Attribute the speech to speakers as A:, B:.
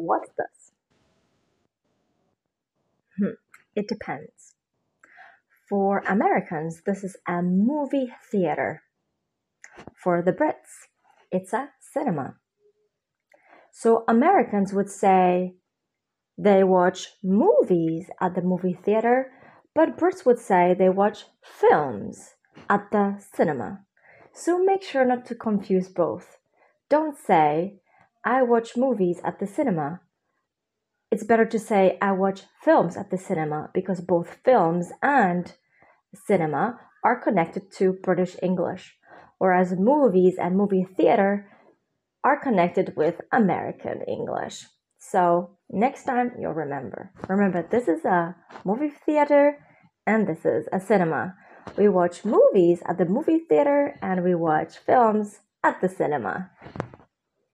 A: what's this? Hmm, it depends. For Americans, this is a movie theater. For the Brits, it's a cinema. So Americans would say they watch movies at the movie theater, but Brits would say they watch films at the cinema. So make sure not to confuse both. Don't say, I watch movies at the cinema. It's better to say, I watch films at the cinema because both films and cinema are connected to British English, whereas movies and movie theater are connected with American English. So next time you'll remember. Remember, this is a movie theater and this is a cinema. We watch movies at the movie theater and we watch films at the cinema.